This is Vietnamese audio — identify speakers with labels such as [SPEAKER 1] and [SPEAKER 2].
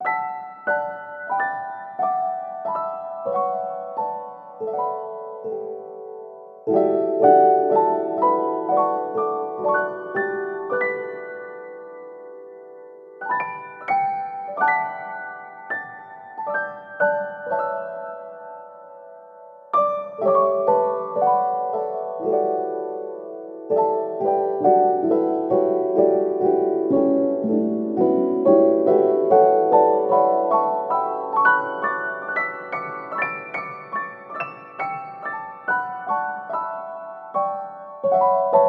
[SPEAKER 1] you. you